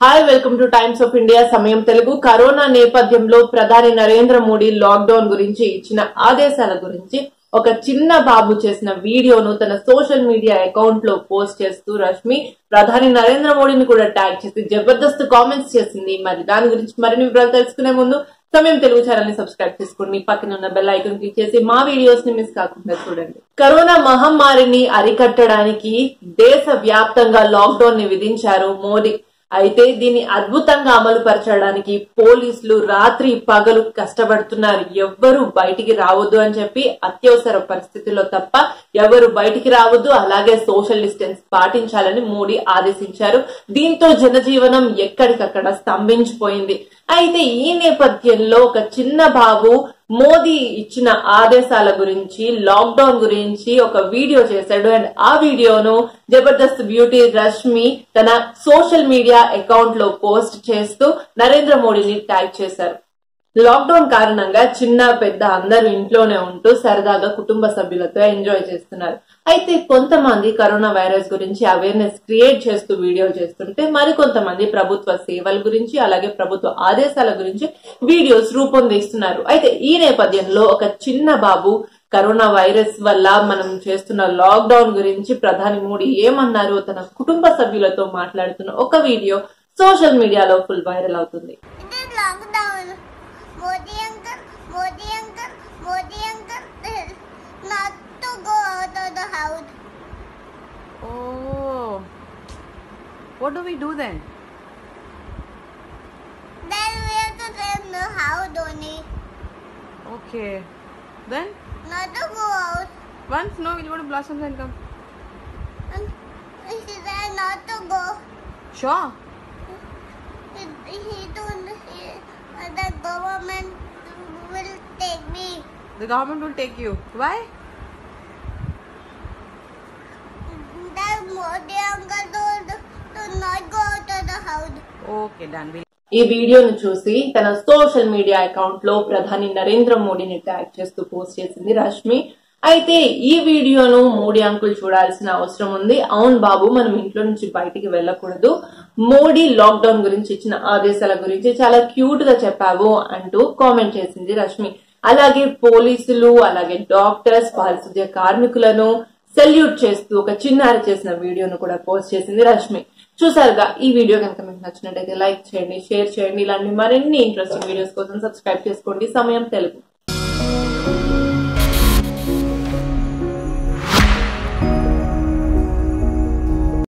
Hi welcome to Times of India Samayam Telugu. Corona నేపథ్యంలో ప్రధాని Narendra Modi lockdown గురించి ఇచ్చిన ఆదేశాల గురించి ఒక చిన్న బాబు చేసిన వీడియోను తన సోషల్ మీడియా అకౌంట్లో పోస్ట్ చేస్తూ రష్మి ప్రధాని నరేంద్ర మోడీని కూడా ట్యాగ్ చేసి జబర్దస్త్ కామెంట్స్ చేసింది. మరి దాని గురించి మరిన్ని వివరాలు తెలుసుకునే ముందు సమయం తెలుగు ఛానల్ని సబ్స్క్రైబ్ చేసుకోండి పక్కన ఉన్న బెల్ ఐకాన్ క్లిక్ చేసి మా వీడియోస్ని మిస్ కాకుండా చూడండి. కరోనా మహమ్మారిని అరికట్టడానికి దేశ వ్యాప్తంగా లాక్డౌన్ని విధించారు మోడీ. అయితే దీన్ని అద్భుతంగా అమలు పరచడానికి పోలీసులు రాత్రి పగలు కష్టపడుతున్నారు. ఎవ్వరు బయటికి రావద్దు అని చెప్పి అత్యవసర పరిస్థితుల్లో తప్ప ఎవరు బయటికి రావద్దు అలాగే సోషల్ డిస్టెన్స్ పాటించాలని మోడీ ఆదేశించారు. దీంతో జనజీవనం ఎక్కడికక్కడ స్తంభించిపోయింది. అయితే ఈ నేపథ్యంలో ఒక చిన్న బాబు మోదీ ఇచ్చిన ఆదేశాల గురించి లాక్డౌన్ గురించి ఒక వీడియో చేశాడు. అండ్ ఆ వీడియోను జబర్దస్త్ బ్యూటీ రష్మి తన సోషల్ మీడియా అకౌంట్లో పోస్ట్ చేస్తూ నరేంద్ర మోడీని ట్యాగ్ చేశారు. లాక్డౌన్ కారణంగా చిన్న పెద్ద అందరూ ఇంట్లోనే ఉంటూ సరదాగా కుటుంబ సభ్యులతో ఎంజాయ్ చేస్తున్నారు. అయితే కొంతమంది కరోనా వైరస్ గురించి అవేర్నెస్ క్రియేట్ చేస్తూ వీడియో చేస్తుంటే మరికొంతమంది ప్రభుత్వ సేవల గురించి అలాగే ప్రభుత్వ ఆదేశాల గురించి వీడియోస్ రూపొందిస్తున్నారు. అయితే ఈ నేపథ్యంలో ఒక చిన్న బాబు కరోనా వైరస్ వల్ల మనం చేస్తున్న లాక్డౌన్ గురించి ప్రధాని మోడీ ఏమన్నారు? తన కుటుంబ సభ్యులతో మాట్లాడుతున్న ఒక వీడియో సోషల్ మీడియాలో ఫుల్ వైరల్ అవుతుంది. What do we do then? Then we have to in the house only. Okay. Then Not to go out. once no, we'll go to Blossoms and come. And he said not to go. Sure. He, he he, the government will take me. The government will take you. Why? That Modi uncle okay ఈ వీడియోను చూసి తన social media అకౌంట్లో ప్రధాని నరేంద్ర మోడీని tag చేస్తూ post చేసింది రష్మి. అయితే ఈ వీడియోను మోడీ అంకుల్ చూడాల్సిన అవసరం ఉంది. అవును బాబు మనం ఇంట్లో నుంచి బయటికి వెళ్ళకూడదు. మోడీ లాక్డౌన్ గురించి ఇచ్చిన ఆదేశాల గురించి చాలా క్యూట్గా చెప్పావు అంటూ కామెంట్ చేసింది రష్మి. అలాగే పోలీసులు అలాగే డాక్టర్స్ పారిశుద్ధ్య కార్మికులను సెల్యూట్ చేస్తూ ఒక చిన్నారి చేసిన వీడియోను కూడా పోస్ట్ చేసింది రష్మి. చూసారుగా ఈ వీడియో కనుక మీకు నచ్చినట్టయితే లైక్ చేయండి షేర్ చేయండి. ఇలాంటి మరిన్ని ఇంట్రెస్టింగ్ వీడియోస్ కోసం సబ్స్క్రైబ్ చేసుకోండి. సమయం తెలుగు.